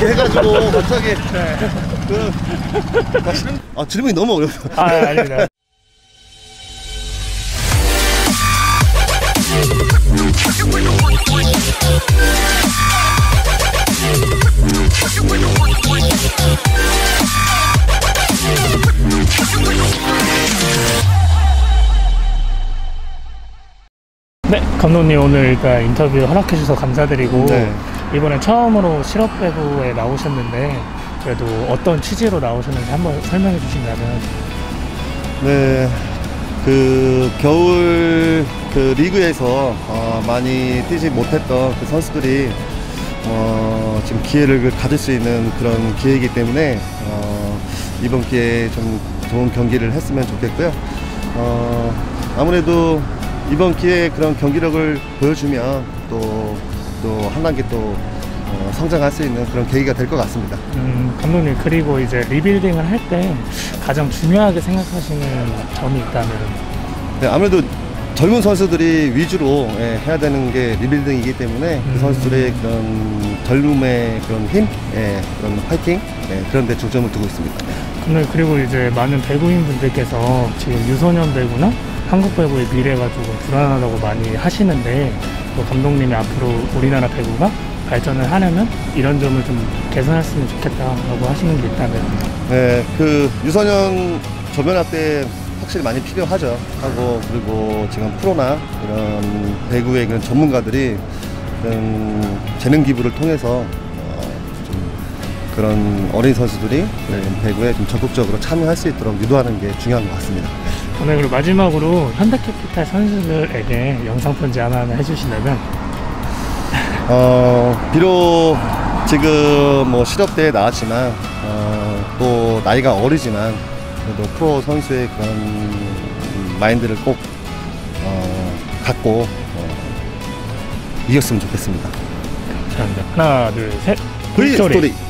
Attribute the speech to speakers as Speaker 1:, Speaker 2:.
Speaker 1: 이렇게 해가지고 갑자기
Speaker 2: 네.
Speaker 1: 그 다시는 아 질문이 너무 어려워.
Speaker 2: 아, 아닙니다. 네, 감독님 오늘 일단 인터뷰 허락해 주셔서 감사드리고
Speaker 1: 네.
Speaker 2: 이번에 처음으로 실업 배구에 나오셨는데 그래도 어떤 취지로 나오셨는지 한번 설명해 주신다면
Speaker 1: 네, 그 겨울 그 리그에서 어, 많이 뛰지 못했던 그 선수들이 어, 지금 기회를 그 가질 수 있는 그런 기회이기 때문에 어, 이번 기회에 좀 좋은 경기를 했으면 좋겠고요. 어, 아무래도 이번 기회에 그런 경기력을 보여주면 또, 또 한 단계 또 어, 성장할 수 있는 그런 계기가 될 것 같습니다.
Speaker 2: 음, 감독님 그리고 이제 리빌딩을 할 때 가장 중요하게 생각하시는 점이 있다면
Speaker 1: 네, 아무래도 젊은 선수들이 위주로 예, 해야 되는 게 리빌딩이기 때문에
Speaker 2: 음.
Speaker 1: 그 선수들의 그런 젊음의 그런 힘, 예, 그런 파이팅 예, 그런 데 중점을 두고 있습니다.
Speaker 2: 감독님 그리고 이제 많은 배구인 분들께서 지금 유소년 배구나 한국 배구의 미래가 조금 불안하다고 많이 하시는데 또 감독님이 앞으로 우리나라 배구가 발전을 하려면 이런 점을 좀 개선했으면 좋겠다라고 하시는 게 있다면
Speaker 1: 네, 그 유소년 조변화 때 확실히 많이 필요하죠. 하고 그리고 지금 프로나 이런 배구의 그런 전문가들이 그런 재능 기부를 통해서 어, 좀 그런 어린 선수들이 배구에 좀 적극적으로 참여할 수 있도록 유도하는 게 중요한 것 같습니다.
Speaker 2: 오늘 그리고 마지막으로 현대캐피탈 선수들에게 영상 편지 하나 해주신다면
Speaker 1: 어, 비록 지금 뭐 실업대에 나왔지만, 어, 또 나이가 어리지만, 그래도 프로 선수의 그런 마인드를 꼭, 어, 갖고, 어, 이겼으면 좋겠습니다.
Speaker 2: 감사합니다. 하나 둘 셋.
Speaker 1: V
Speaker 2: 빅토리.
Speaker 1: 스토리.